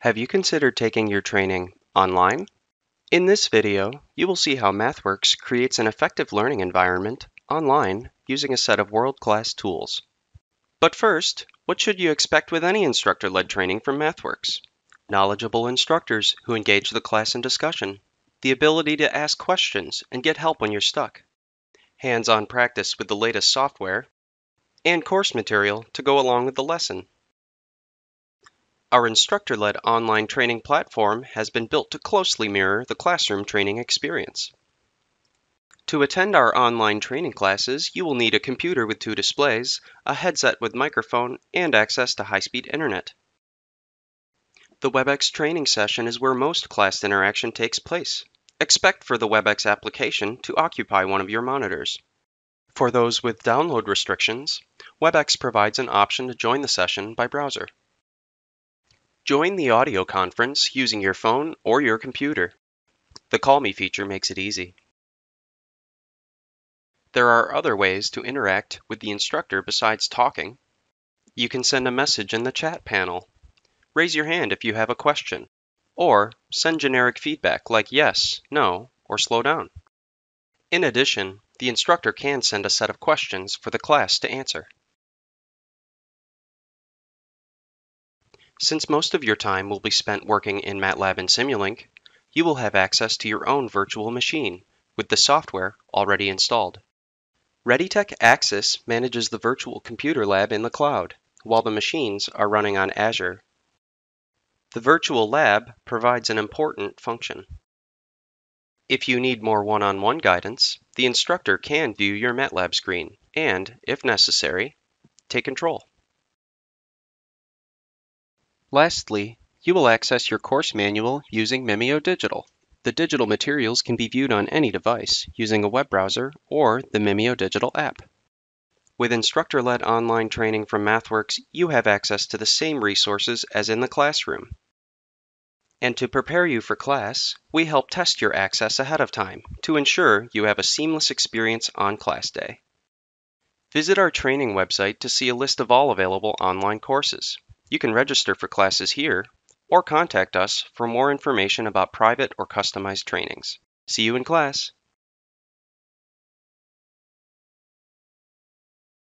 Have you considered taking your training online? In this video, you will see how MathWorks creates an effective learning environment online using a set of world-class tools. But first, what should you expect with any instructor-led training from MathWorks? Knowledgeable instructors who engage the class in discussion, the ability to ask questions and get help when you're stuck, hands-on practice with the latest software, and course material to go along with the lesson. Our instructor-led online training platform has been built to closely mirror the classroom training experience. To attend our online training classes, you will need a computer with two displays, a headset with microphone, and access to high-speed internet. The WebEx training session is where most class interaction takes place. Expect for the WebEx application to occupy one of your monitors. For those with download restrictions, WebEx provides an option to join the session by browser. Join the audio conference using your phone or your computer. The Call Me feature makes it easy. There are other ways to interact with the instructor besides talking. You can send a message in the chat panel, raise your hand if you have a question, or send generic feedback like yes, no, or slow down. In addition, the instructor can send a set of questions for the class to answer. Since most of your time will be spent working in MATLAB and Simulink, you will have access to your own virtual machine with the software already installed. ReadyTech Axis manages the virtual computer lab in the cloud, while the machines are running on Azure. The virtual lab provides an important function. If you need more one-on-one -on -one guidance, the instructor can view your MATLAB screen and, if necessary, take control. Lastly, you will access your course manual using Mimeo Digital. The digital materials can be viewed on any device using a web browser or the Mimeo Digital app. With instructor-led online training from MathWorks, you have access to the same resources as in the classroom. And to prepare you for class, we help test your access ahead of time to ensure you have a seamless experience on class day. Visit our training website to see a list of all available online courses. You can register for classes here or contact us for more information about private or customized trainings. See you in class.